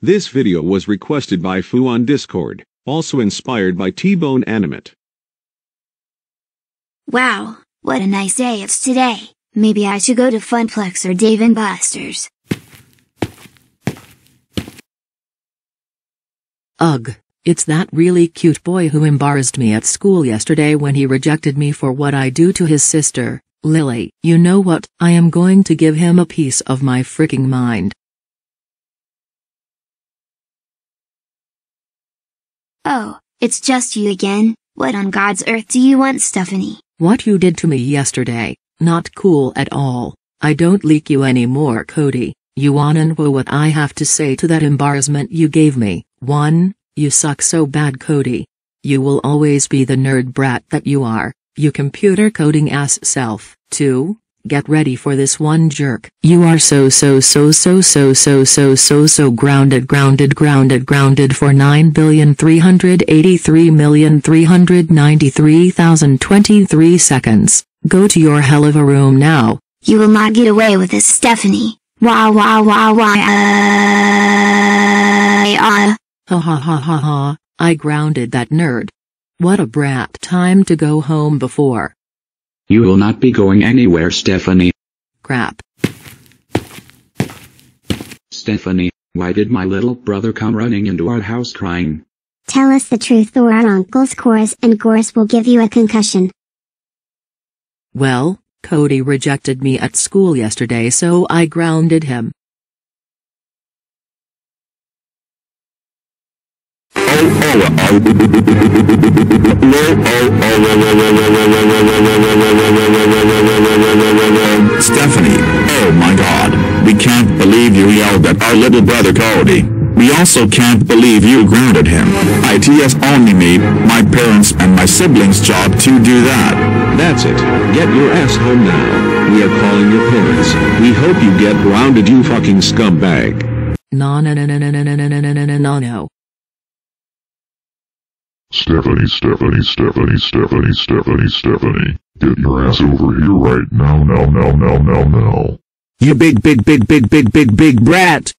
This video was requested by Phu on Discord, also inspired by T-Bone Animate. Wow, what a nice day it's today. Maybe I should go to Funplex or Dave and Buster's. Ugh, it's that really cute boy who embarrassed me at school yesterday when he rejected me for what I do to his sister, Lily. You know what, I am going to give him a piece of my freaking mind. Oh, it's just you again. What on God's earth do you want, Stephanie? What you did to me yesterday, not cool at all. I don't leak you anymore, Cody. You wanna know what I have to say to that embarrassment you gave me? 1. You suck so bad, Cody. You will always be the nerd brat that you are, you computer coding ass self. 2. Get ready for this one jerk. You are so so so so so so so so so grounded grounded grounded grounded for 9,383,393,023 seconds. Go to your hell of a room now. You will not get away with this, Stephanie. Wah wah wah wah. Uh, Ha ha ha ha ha, I grounded that nerd. What a brat. Time to go home before. You will not be going anywhere, Stephanie. Crap. Stephanie, why did my little brother come running into our house crying? Tell us the truth or our uncles Chorus and Goris will give you a concussion. Well, Cody rejected me at school yesterday so I grounded him. Stephanie, oh my god. We can't believe you yelled at our little brother Cody. We also can't believe you grounded him. ITS only me, my parents and my siblings' job to do that. That's it. Get your ass home now. We are calling your parents. We hope you get grounded, you fucking scumbag. No no no no no no no no no no no no no. Stephanie, Stephanie, Stephanie, Stephanie, Stephanie, Stephanie. Get your ass over here right now, now, now, now, now, now. You big, big, big, big, big, big, big brat!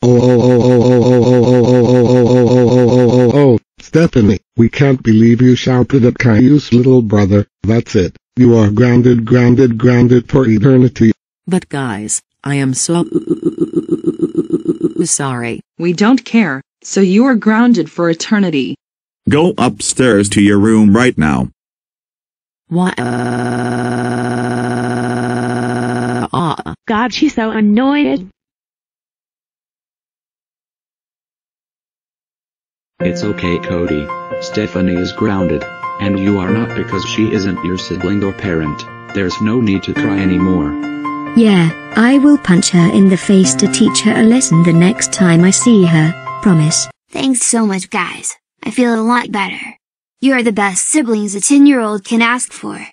Oh, oh, oh, oh, oh, oh, oh, oh, oh, oh, oh, oh, oh, oh, oh, oh, Stephanie, we can't believe you shouted at Caillou's little brother, that's it. You are grounded, grounded, grounded for eternity. But guys, I am so sorry. We don't care, so you are grounded for eternity. Go upstairs to your room right now. What? Uh, uh, God, she's so annoyed. It's okay, Cody. Stephanie is grounded. And you are not because she isn't your sibling or parent. There's no need to cry anymore. Yeah, I will punch her in the face to teach her a lesson the next time I see her, promise. Thanks so much, guys. I feel a lot better. You are the best siblings a 10 year old can ask for.